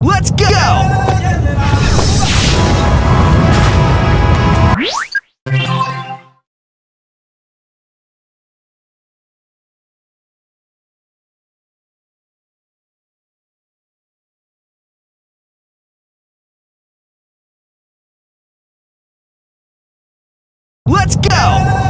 Let's go! Let's go!